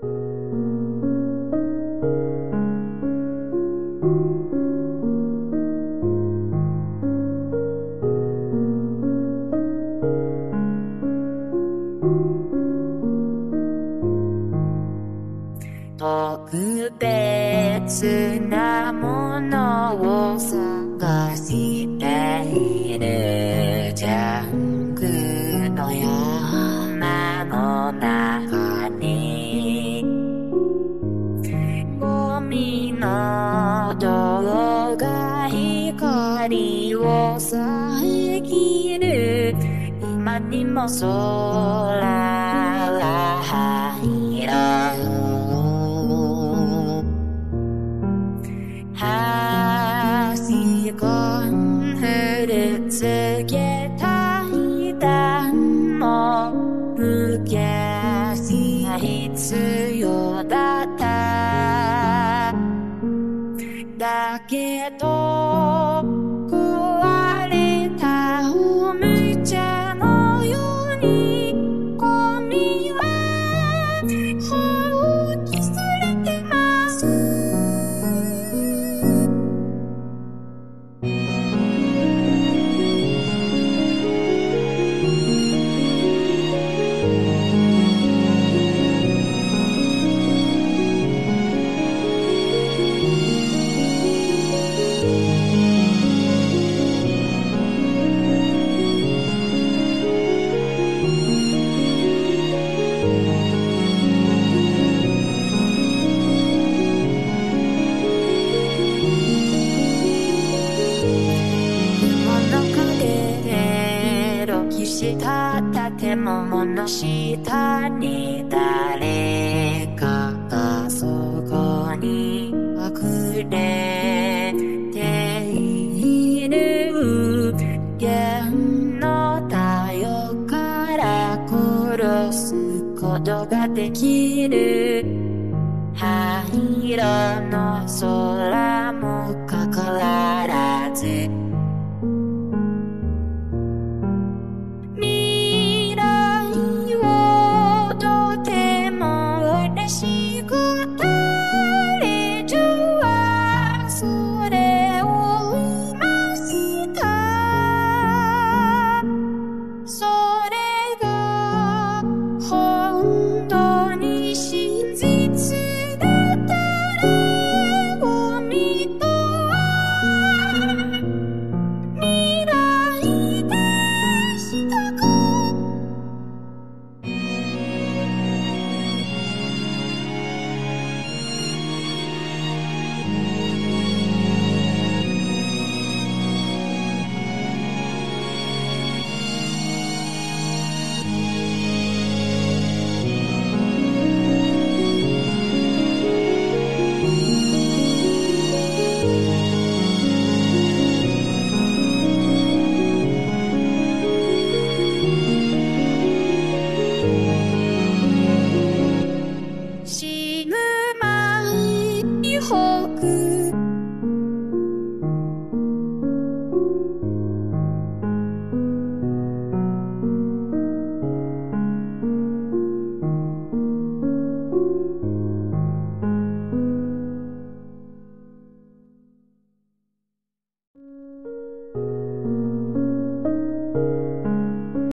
特別なものを探しているジャングの山の中光を遮る今にも空は灰色端っこ振りつけた段も無形が必要だ。した建物の下に誰かがそこに隠れている。弦の太陽から殺すことができる。灰色の空も